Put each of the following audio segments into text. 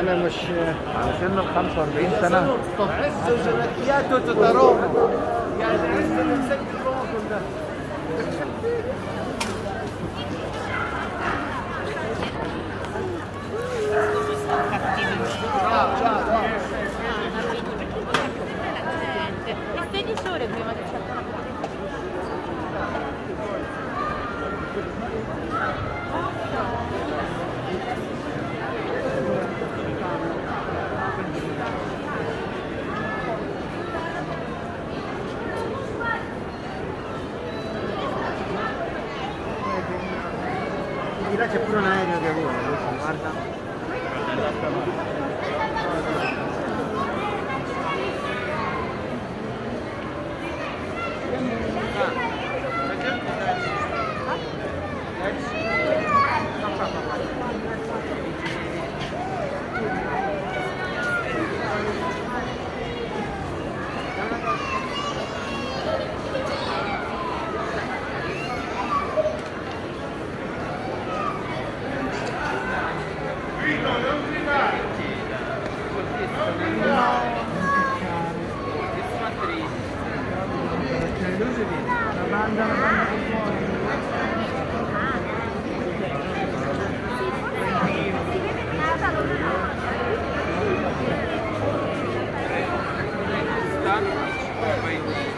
أنا مش على سن ال 45 سنه عز جنكياته Di là c'è pure un aereo che vola, guarda. Amém.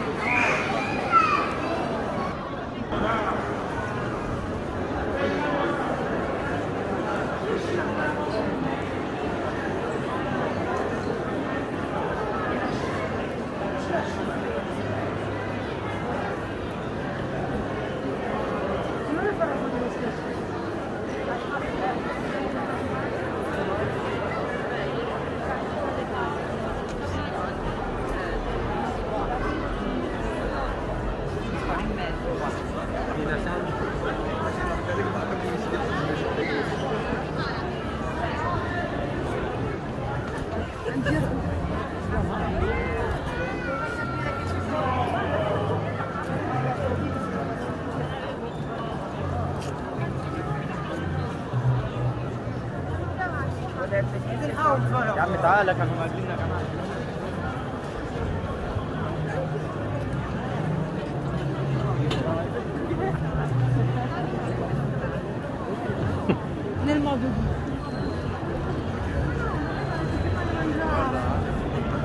يا عم تعالى كانوا ماجلين كمان Nel modo di...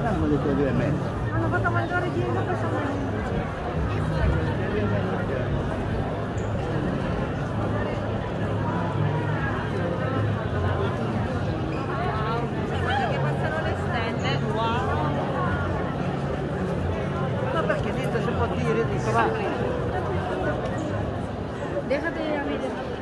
Dammi le tue due e mezzo. Hanno fatto mangiare di una persona. va. Déjate a mí.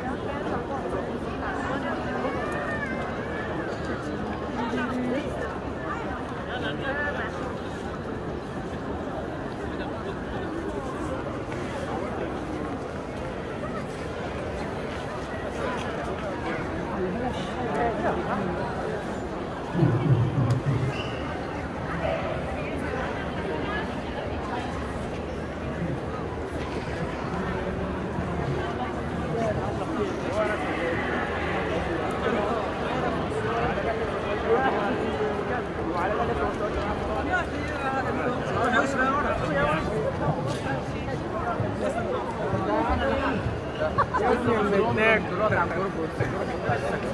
Gracias.